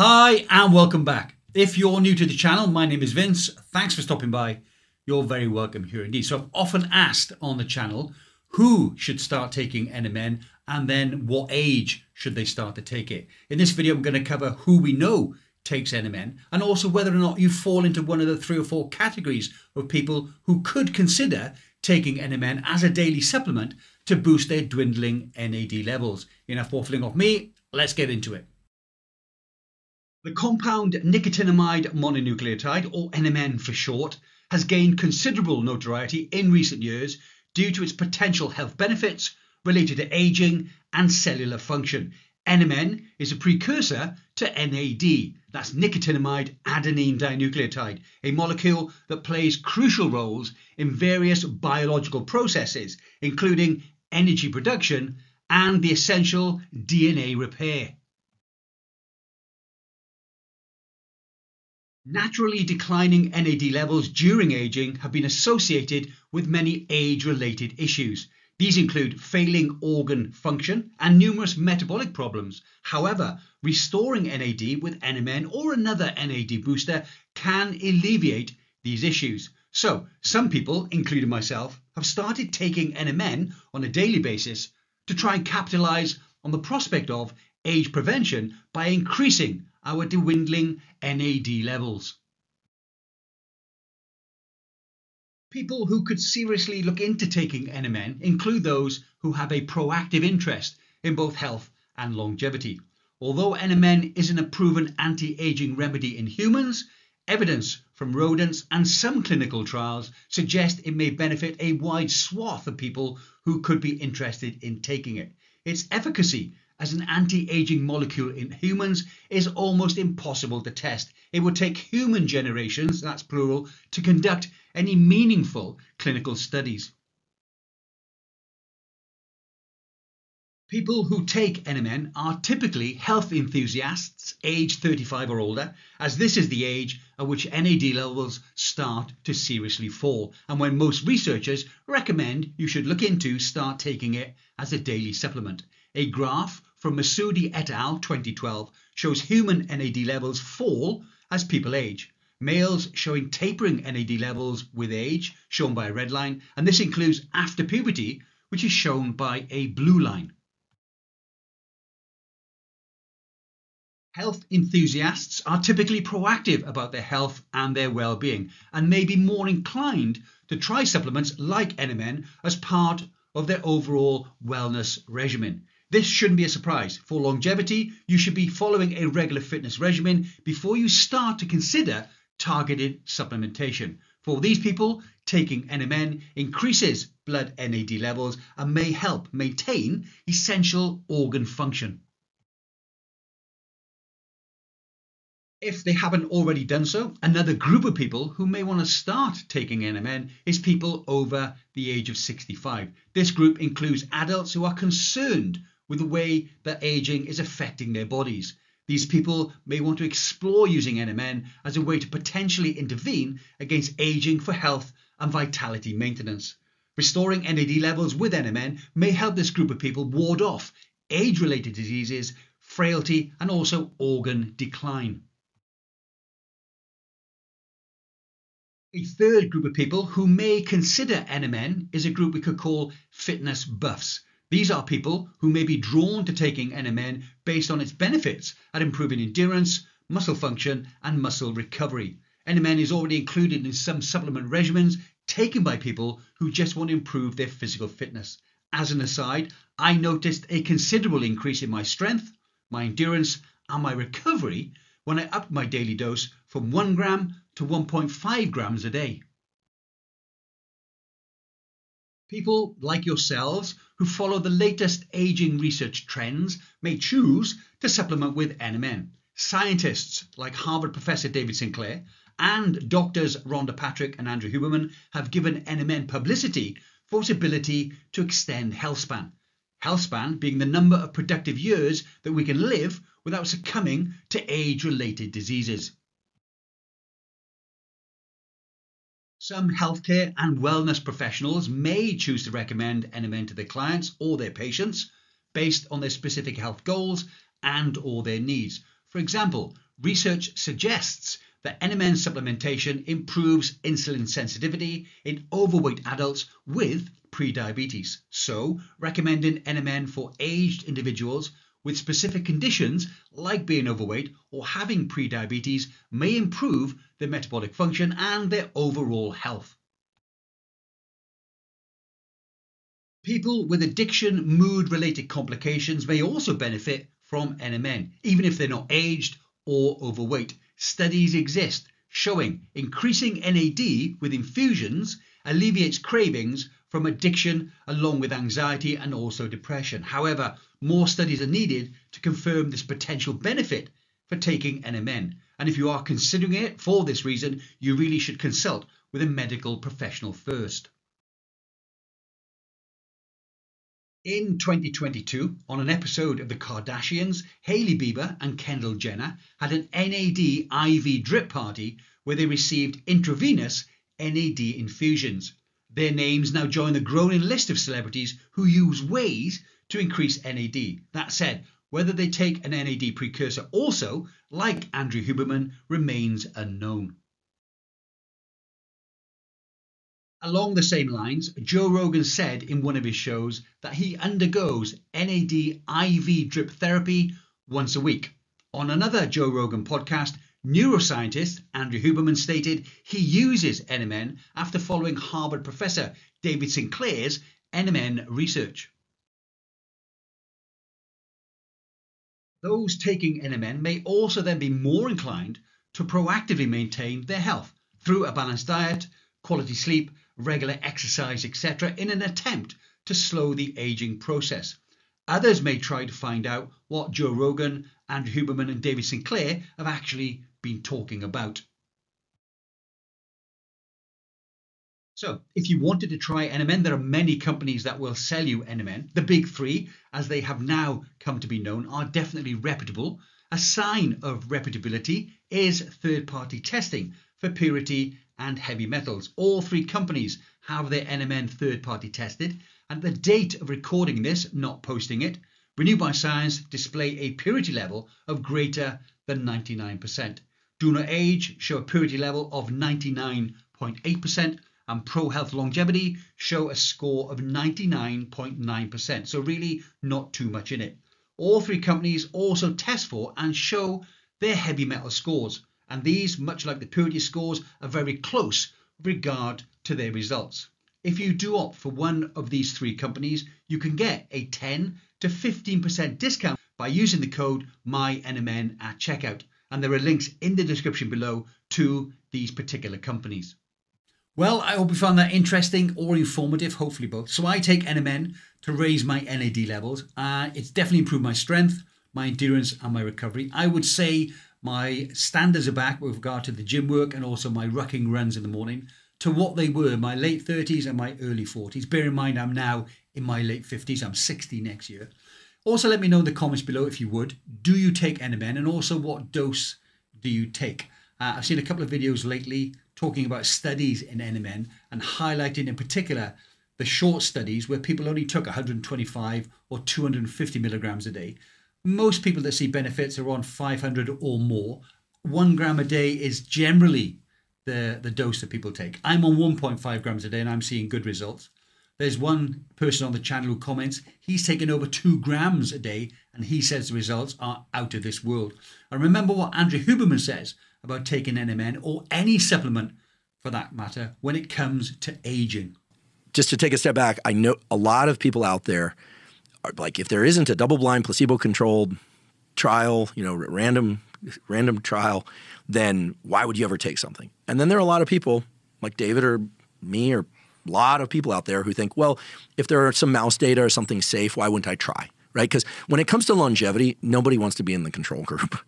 Hi and welcome back. If you're new to the channel, my name is Vince. Thanks for stopping by. You're very welcome here indeed. So I've often asked on the channel who should start taking NMN and then what age should they start to take it. In this video, I'm going to cover who we know takes NMN and also whether or not you fall into one of the three or four categories of people who could consider taking NMN as a daily supplement to boost their dwindling NAD levels. Enough waffling off me, let's get into it. The compound nicotinamide mononucleotide, or NMN for short, has gained considerable notoriety in recent years due to its potential health benefits related to aging and cellular function. NMN is a precursor to NAD, that's nicotinamide adenine dinucleotide, a molecule that plays crucial roles in various biological processes, including energy production and the essential DNA repair. Naturally declining NAD levels during aging have been associated with many age-related issues. These include failing organ function and numerous metabolic problems. However, restoring NAD with NMN or another NAD booster can alleviate these issues. So, some people, including myself, have started taking NMN on a daily basis to try and capitalize on the prospect of age prevention by increasing our dwindling NAD levels. People who could seriously look into taking NMN include those who have a proactive interest in both health and longevity. Although NMN isn't a proven anti-aging remedy in humans, evidence from rodents and some clinical trials suggest it may benefit a wide swath of people who could be interested in taking it. Its efficacy as an anti-aging molecule in humans is almost impossible to test. It would take human generations, that's plural, to conduct any meaningful clinical studies. People who take NMN are typically health enthusiasts aged 35 or older, as this is the age at which NAD levels start to seriously fall, and when most researchers recommend you should look into start taking it as a daily supplement. A graph from Massudi et al. 2012 shows human NAD levels fall as people age. Males showing tapering NAD levels with age, shown by a red line, and this includes after puberty, which is shown by a blue line. Health enthusiasts are typically proactive about their health and their well-being and may be more inclined to try supplements like NMN as part of their overall wellness regimen. This shouldn't be a surprise. For longevity, you should be following a regular fitness regimen before you start to consider targeted supplementation. For these people, taking NMN increases blood NAD levels and may help maintain essential organ function. If they haven't already done so, another group of people who may want to start taking NMN is people over the age of 65. This group includes adults who are concerned with the way that aging is affecting their bodies. These people may want to explore using NMN as a way to potentially intervene against aging for health and vitality maintenance. Restoring NAD levels with NMN may help this group of people ward off age-related diseases, frailty and also organ decline. A third group of people who may consider NMN is a group we could call fitness buffs. These are people who may be drawn to taking NMN based on its benefits at improving endurance, muscle function, and muscle recovery. NMN is already included in some supplement regimens taken by people who just want to improve their physical fitness. As an aside, I noticed a considerable increase in my strength, my endurance, and my recovery when I upped my daily dose from 1 gram to 1.5 grams a day. People like yourselves who follow the latest aging research trends may choose to supplement with NMN. Scientists like Harvard professor David Sinclair and doctors Rhonda Patrick and Andrew Huberman have given NMN publicity for its ability to extend health span. Health span being the number of productive years that we can live without succumbing to age-related diseases. Some healthcare and wellness professionals may choose to recommend NMN to their clients or their patients based on their specific health goals and or their needs. For example, research suggests that NMN supplementation improves insulin sensitivity in overweight adults with prediabetes. So, recommending NMN for aged individuals with specific conditions like being overweight or having prediabetes may improve their metabolic function and their overall health. People with addiction mood related complications may also benefit from NMN, even if they're not aged or overweight. Studies exist showing increasing NAD with infusions alleviates cravings from addiction along with anxiety and also depression. However, more studies are needed to confirm this potential benefit for taking NMN. And if you are considering it for this reason, you really should consult with a medical professional first. In 2022, on an episode of The Kardashians, Hailey Bieber and Kendall Jenner had an NAD IV drip party where they received intravenous NAD infusions. Their names now join the growing list of celebrities who use ways to increase NAD. That said, whether they take an NAD precursor also, like Andrew Huberman, remains unknown. Along the same lines, Joe Rogan said in one of his shows that he undergoes NAD IV drip therapy once a week. On another Joe Rogan podcast, neuroscientist Andrew Huberman stated he uses NMN after following Harvard professor David Sinclair's NMN research. Those taking NMN may also then be more inclined to proactively maintain their health through a balanced diet, quality sleep, regular exercise, etc., in an attempt to slow the aging process. Others may try to find out what Joe Rogan, Andrew Huberman, and David Sinclair have actually been talking about. So, if you wanted to try NMN, there are many companies that will sell you NMN. The big three, as they have now come to be known, are definitely reputable. A sign of reputability is third party testing for purity and heavy metals. All three companies have their NMN third party tested. And the date of recording this, not posting it, Renue by Science display a purity level of greater than 99%. Do Not Age show a purity level of 99.8%, and Pro Health Longevity show a score of 99.9%. So, really, not too much in it. All three companies also test for and show their heavy metal scores and these, much like the purity scores, are very close with regard to their results. If you do opt for one of these three companies, you can get a 10 to 15% discount by using the code MyNMN at checkout. And there are links in the description below to these particular companies. Well, I hope you found that interesting or informative, hopefully both. So I take NMN to raise my NAD levels. Uh, it's definitely improved my strength, my endurance, and my recovery. I would say my standards are back with regard to the gym work and also my rucking runs in the morning to what they were my late 30s and my early 40s. Bear in mind, I'm now in my late 50s. I'm 60 next year. Also, let me know in the comments below if you would. Do you take NMN and also what dose do you take? Uh, I've seen a couple of videos lately talking about studies in NMN and highlighting in particular the short studies where people only took 125 or 250 milligrams a day. Most people that see benefits are on 500 or more. One gram a day is generally the, the dose that people take. I'm on 1.5 grams a day and I'm seeing good results. There's one person on the channel who comments, he's taken over two grams a day and he says the results are out of this world. And remember what Andrew Huberman says about taking NMN or any supplement for that matter when it comes to aging. Just to take a step back, I know a lot of people out there are like if there isn't a double-blind, placebo-controlled trial, you know, random random trial, then why would you ever take something? And then there are a lot of people like David or me or a lot of people out there who think, well, if there are some mouse data or something safe, why wouldn't I try? Right? Because when it comes to longevity, nobody wants to be in the control group.